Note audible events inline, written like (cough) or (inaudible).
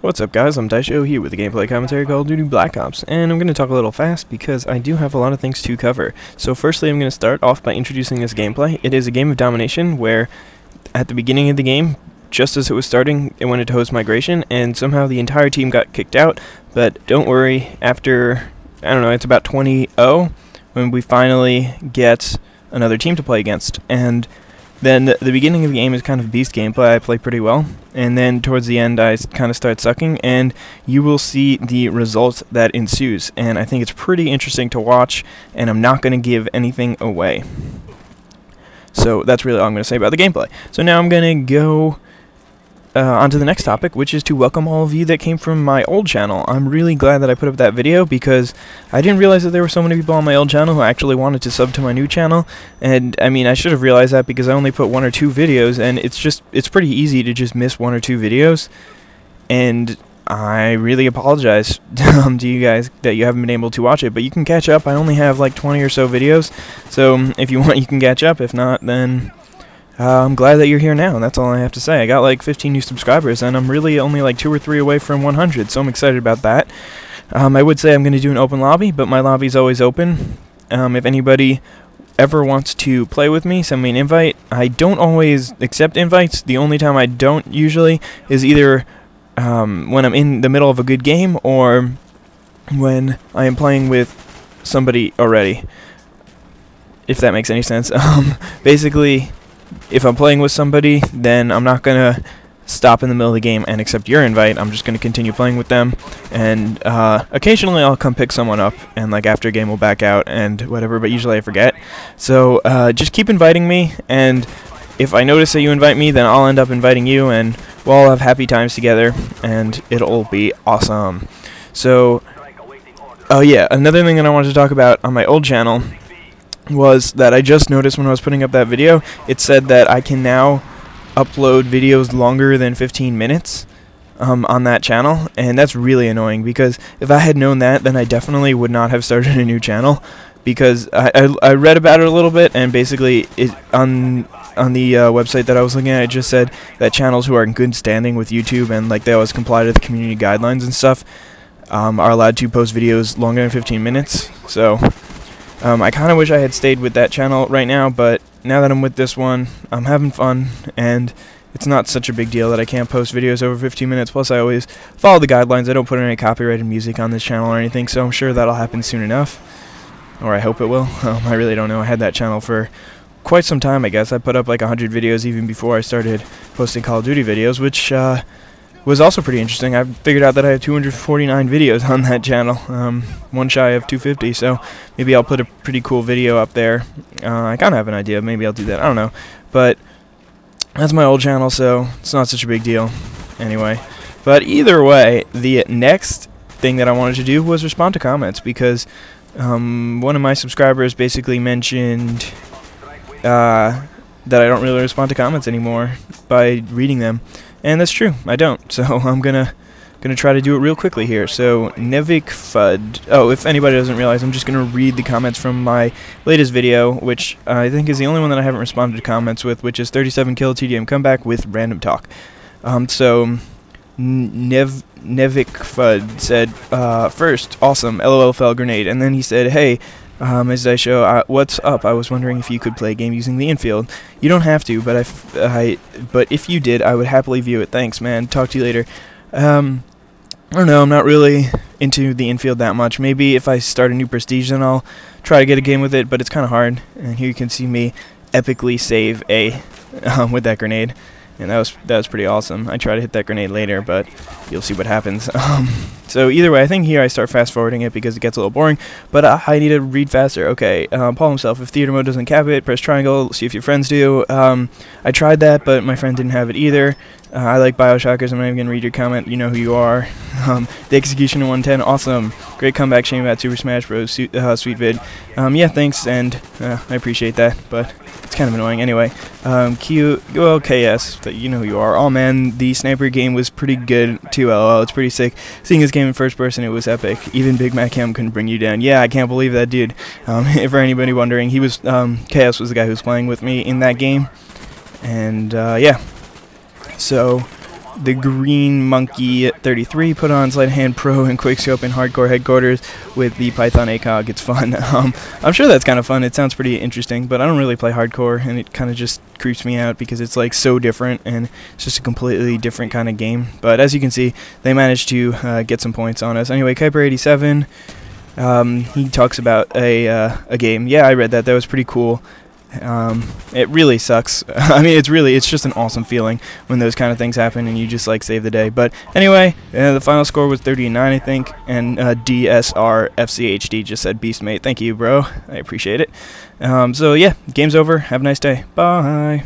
What's up guys, I'm Daisho here with a gameplay commentary Call of Duty Black Ops, and I'm going to talk a little fast because I do have a lot of things to cover. So firstly I'm going to start off by introducing this gameplay. It is a game of domination where at the beginning of the game, just as it was starting, it went into host migration, and somehow the entire team got kicked out, but don't worry, after, I don't know, it's about 20-0, when we finally get another team to play against, and then the, the, beginning of the game is kind of beast gameplay. I play pretty well, and then towards the end I kind of start sucking, and you will see the result that ensues. And I think it's pretty interesting to watch, and I'm not going to give anything away. So that's really all I'm going to say about the gameplay. So now I'm going to go uh, on to the next topic, which is to welcome all of you that came from my old channel. I'm really glad that I put up that video because I didn't realize that there were so many people on my old channel who actually wanted to sub to my new channel. And I mean, I should have realized that because I only put one or two videos, and it's just it's pretty easy to just miss one or two videos. And I really apologize (laughs) um, to you guys that you haven't been able to watch it, but you can catch up. I only have like 20 or so videos, so if you want, you can catch up. If not, then uh, I'm glad that you're here now, and that's all I have to say. I got like 15 new subscribers, and I'm really only like two or three away from 100, so I'm excited about that. Um, I would say I'm going to do an open lobby, but my lobby's always open. Um, if anybody ever wants to play with me, send me an invite. I don't always accept invites. The only time I don't usually is either um, when I'm in the middle of a good game or when I am playing with somebody already. If that makes any sense. (laughs) Um, basically, if I'm playing with somebody, then I'm not going to stop in the middle of the game and accept your invite. I'm just going to continue playing with them. And uh, occasionally I'll come pick someone up and like after a game we'll back out and whatever, but usually I forget. So uh, just keep inviting me and if I notice that you invite me, then I'll end up inviting you and we'll all have happy times together and it'll be awesome. So, oh yeah, another thing that I wanted to talk about on my old channel was that I just noticed when I was putting up that video, it said that I can now upload videos longer than 15 minutes um, on that channel, and that's really annoying because if I had known that, then I definitely would not have started a new channel because I, I, I read about it a little bit, and basically it on on the uh, website that I was looking at, it just said that channels who are in good standing with YouTube and like they always comply to the community guidelines and stuff um, are allowed to post videos longer than 15 minutes. So um, I kind of wish I had stayed with that channel right now, but now that I'm with this one, I'm having fun, and it's not such a big deal that I can't post videos over 15 minutes. Plus, I always follow the guidelines. I don't put any copyrighted music on this channel or anything, so I'm sure that'll happen soon enough. Or I hope it will. (laughs) Um, I really don't know. I had that channel for quite some time, I guess. I put up like 100 videos even before I started posting Call of Duty videos, which uh, was also pretty interesting. I figured out that I have 249 videos on that channel, um, one shy of 250, so maybe I'll put a pretty cool video up there. Uh, I kind of have an idea. Maybe I'll do that. I don't know. But that's my old channel, so it's not such a big deal anyway. But either way, the next thing that I wanted to do was respond to comments because um, one of my subscribers basically mentioned uh, that I don't really respond to comments anymore by reading them. And that's true, I don't. So (laughs) I'm gonna gonna try to do it real quickly here. So Nevik Fud. Oh, if anybody doesn't realize, I'm just gonna read the comments from my latest video, which I think is the only one that I haven't responded to comments with, which is 37 kill TDM comeback with random talk. Um, so Nev Nevik Fud said, uh, first, awesome, LOL fell grenade, and then he said, hey, um, IzDaisho, uh, what's up? I was wondering if you could play a game using the Enfield. You don't have to, but I, I, but if you did, I would happily view it. Thanks, man. Talk to you later. Um, I don't know. I'm not really into the Enfield that much. Maybe if I start a new prestige, then I'll try to get a game with it. But it's kind of hard. And here you can see me epically save a (laughs) um, with that grenade and that was that was pretty awesome. I try to hit that grenade later, but you'll see what happens. (laughs) So either way, I think here I start fast forwarding it because it gets a little boring, but uh, I need to read faster. Okay, um, Paul himself, if theater mode doesn't cap it, press triangle, see if your friends do. Um, I tried that, but my friend didn't have it either. Uh, I like Bioshockers. I'm not even going to read your comment. You know who you are. Um, the execution in 110, awesome. Great comeback, shame about Super Smash Bros. Su uh, sweet vid. Um, yeah, thanks, and uh, I appreciate that, but it's kind of annoying. Anyway, um, Q, well, KS, you know who you are. Oh man, the sniper game was pretty good too. LOL, it's pretty sick. Seeing this game in first person, it was epic. Even Big Mac Ham couldn't bring you down. Yeah, I can't believe that dude. Um, (laughs) for anybody wondering, he was um, KS was the guy who was playing with me in that game, and uh, yeah. So the Green Monkey 33 put on Sleight Hand Pro and Quickscope in Hardcore Headquarters with the Python ACOG. It's fun. (laughs) Um, I'm sure that's kind of fun. It sounds pretty interesting, but I don't really play hardcore, and it kind of just creeps me out because it's like so different and it's just a completely different kind of game. But as you can see, they managed to uh, get some points on us. Anyway, Kuiper87. Um, he talks about a uh, a game. Yeah, I read that. That was pretty cool. Um, it really sucks. (laughs) I mean, it's really, it's just an awesome feeling when those kind of things happen and you just like save the day. But anyway, uh, the final score was 39, I think, and uh, DSR FCHD just said beast mate. Thank you, bro. I appreciate it. Um, so yeah, game's over. Have a nice day. Bye.